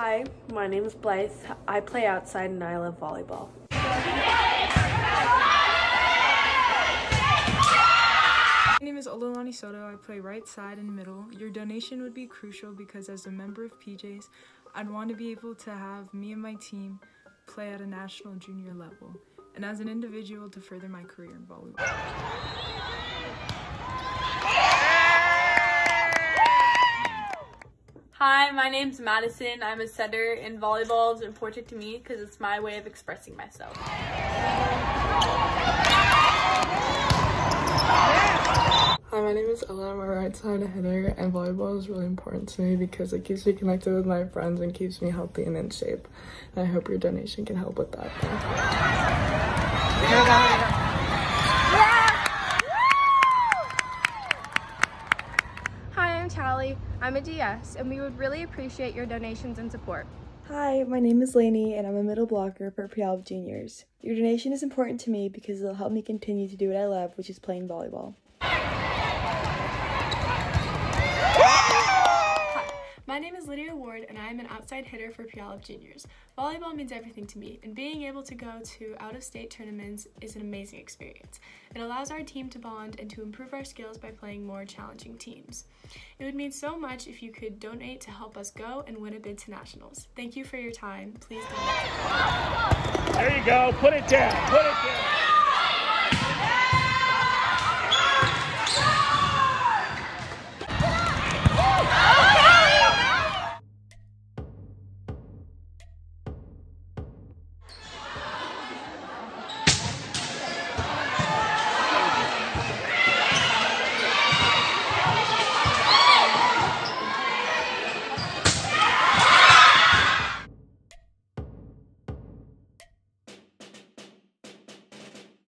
Hi, my name is Blythe. I play outside and I love volleyball. My name is Ololani Soto. I play right side and middle. Your donation would be crucial because as a member of PJs, I'd want to be able to have me and my team play at a national junior level, and as an individual to further my career in volleyball. Hi, my name's Madison. I'm a setter, and volleyball is important to me because it's my way of expressing myself. Hi, my name is Ella. I'm a right side hitter, and volleyball is really important to me because it keeps me connected with my friends and keeps me healthy and in shape. And I hope your donation can help with that. Hi, I'm Tally. I'm a DS, and we would really appreciate your donations and support. Hi, my name is Lainey, and I'm a middle blocker for Puyallup Juniors. Your donation is important to me because it'll help me continue to do what I love, which is playing volleyball. My name is Lydia Ward, and I am an outside hitter for Puyallup Juniors. Volleyball means everything to me, and being able to go to out of state tournaments is an amazing experience. It allows our team to bond and to improve our skills by playing more challenging teams. It would mean so much if you could donate to help us go and win a bid to nationals. Thank you for your time. Please donate. There you go. Put it down. Put it down.